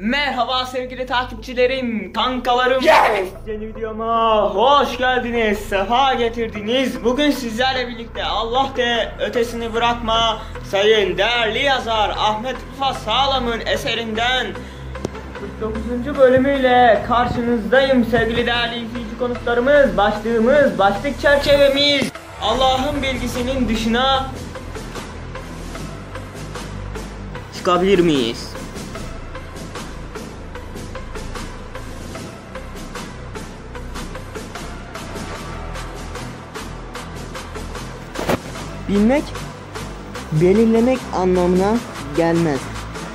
Merhaba sevgili takipçilerim, kankalarım. Yes! Yeni videoma hoş geldiniz, sefa getirdiniz. Bugün sizlerle birlikte Allah de ötesini bırakma sayın değerli yazar Ahmet Rıfat Sağlam'ın eserinden 49. bölümüyle karşınızdayım sevgili değerli izleyici konuklarımız. Başlığımız, başlık çerçevemiz Allah'ın bilgisinin dışına çıkabilir miyiz? Bilmek, belirlemek anlamına gelmez.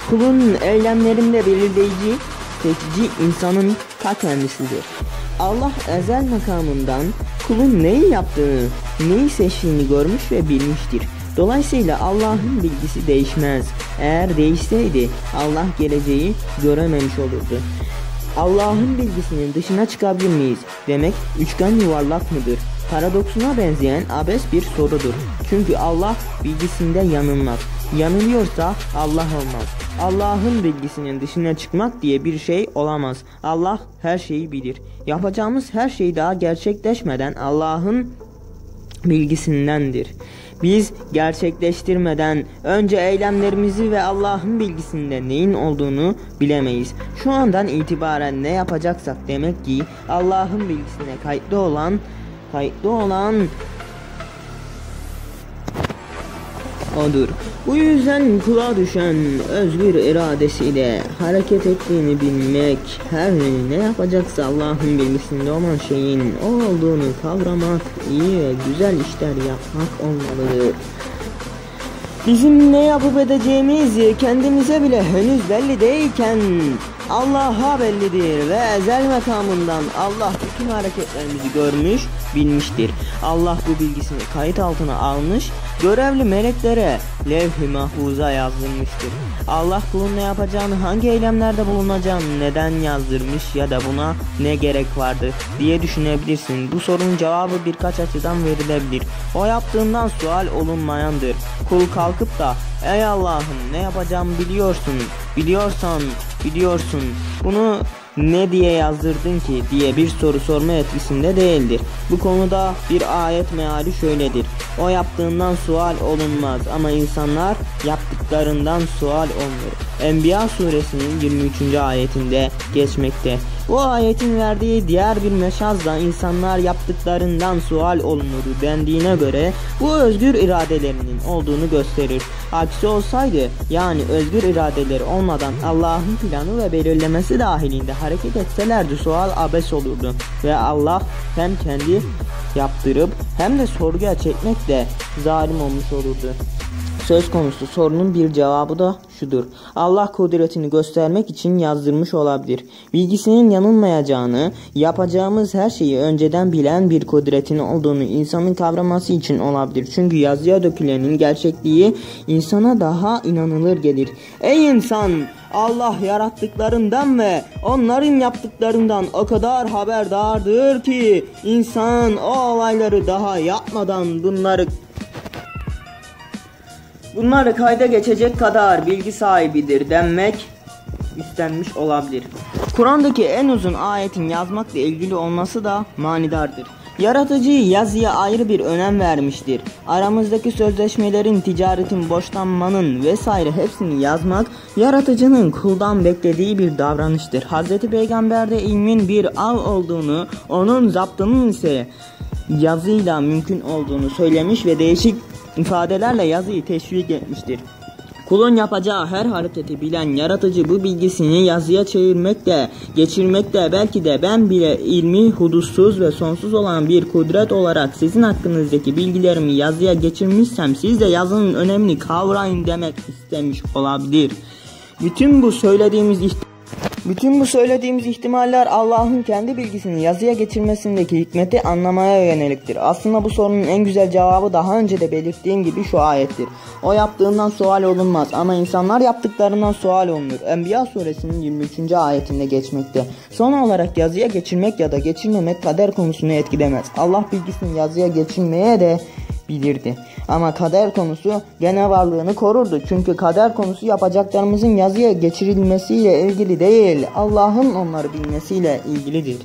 Kulun eylemlerinde belirleyici, seçici insanın ta kendisidir. Allah ezel makamından kulun neyi yaptığını, neyi seçtiğini görmüş ve bilmiştir. Dolayısıyla Allah'ın bilgisi değişmez. Eğer değişseydi Allah geleceği görememiş olurdu. Allah'ın bilgisinin dışına çıkabilir miyiz demek üçgen yuvarlak mıdır? Paradoksuna benzeyen abes bir sorudur. Çünkü Allah bilgisinde yanılmaz. Yanılıyorsa Allah olmaz. Allah'ın bilgisinin dışına çıkmak diye bir şey olamaz. Allah her şeyi bilir. Yapacağımız her şey daha gerçekleşmeden Allah'ın bilgisindendir. Biz gerçekleştirmeden önce eylemlerimizi ve Allah'ın bilgisinde neyin olduğunu bilemeyiz. Şu andan itibaren ne yapacaksak demek ki Allah'ın bilgisine kayıtlı olan kayıtlı olan odur. Bu yüzden kula düşen özgür iradesiyle hareket ettiğini bilmek, her ne yapacaksa Allah'ın bilgisinde olan şeyin o olduğunu kavramak, iyi ve güzel işler yapmak olmalıdır. Bizim ne yapıp edeceğimiz kendimize bile henüz belli değilken Allah'a bellidir ve ezel makamından Allah bütün hareketlerimizi görmüş, bilmiştir. Allah bu bilgisini kayıt altına almış, görevli meleklere levh-i mahfuza yazdırmıştır. Allah kulun ne yapacağını, hangi eylemlerde bulunacağını neden yazdırmış ya da buna ne gerek vardı diye düşünebilirsin. Bu sorunun cevabı birkaç açıdan verilebilir. O yaptığından sual olunmayandır. Kul kalkıp da ey Allah'ım ne yapacağımı biliyorsun, biliyorsan biliyorsun bunu ne diye yazdırdın ki diye bir soru sorma etkisinde değildir. Bu konuda bir ayet meali şöyledir. O yaptığından sual olunmaz ama insanlar yaptıklarından sual olunur. Enbiya suresinin 23. ayetinde geçmekte. Bu ayetin verdiği diğer bir meşazda insanlar yaptıklarından sual olunur dendiğine göre bu özgür iradelerinin olduğunu gösterir. Aksi olsaydı yani özgür iradeleri olmadan Allah'ın planı ve belirlemesi dahilinde hareket etselerdi sual abes olurdu. Ve Allah hem kendi yaptırıp hem de sorguya çekmekle zalim olmuş olurdu. Söz konusu sorunun bir cevabı da şudur. Allah kudretini göstermek için yazdırmış olabilir. Bilgisinin yanılmayacağını, yapacağımız her şeyi önceden bilen bir kudretin olduğunu insanın kavraması için olabilir. Çünkü yazıya dökülenin gerçekliği insana daha inanılır gelir. Ey insan! Allah yarattıklarından ve onların yaptıklarından o kadar haberdardır ki insan o olayları daha yapmadan bunları Bunları kayda geçecek kadar bilgi sahibidir denmek istenmiş olabilir. Kur'an'daki en uzun ayetin yazmakla ilgili olması da manidardır. Yaratıcı yazıya ayrı bir önem vermiştir. Aramızdaki sözleşmelerin, ticaretin, borçlanmanın vesaire hepsini yazmak yaratıcının kuldan beklediği bir davranıştır. Hz. Peygamber de ilmin bir av olduğunu, onun zaptının ise yazıyla mümkün olduğunu söylemiş ve değişik ifadelerle yazıyı teşvik etmiştir. Kulun yapacağı her hareketi bilen yaratıcı bu bilgisini yazıya çevirmekle, geçirmekle belki de ben bile ilmi hudutsuz ve sonsuz olan bir kudret olarak sizin hakkınızdaki bilgilerimi yazıya geçirmişsem siz de yazının önemini kavrayın demek istemiş olabilir. Bütün bu söylediğimiz ihtiyaç bütün bu söylediğimiz ihtimaller Allah'ın kendi bilgisini yazıya getirmesindeki hikmeti anlamaya yöneliktir. Aslında bu sorunun en güzel cevabı daha önce de belirttiğim gibi şu ayettir. O yaptığından sual olunmaz ama insanlar yaptıklarından sual olunur. Enbiya suresinin 23. ayetinde geçmekte. Son olarak yazıya geçirmek ya da geçirmemek kader konusunu etkilemez. Allah bilgisini yazıya geçirmeye de bilirdi. Ama kader konusu gene varlığını korurdu. Çünkü kader konusu yapacaklarımızın yazıya geçirilmesiyle ilgili değil, Allah'ın onları bilmesiyle ilgilidir.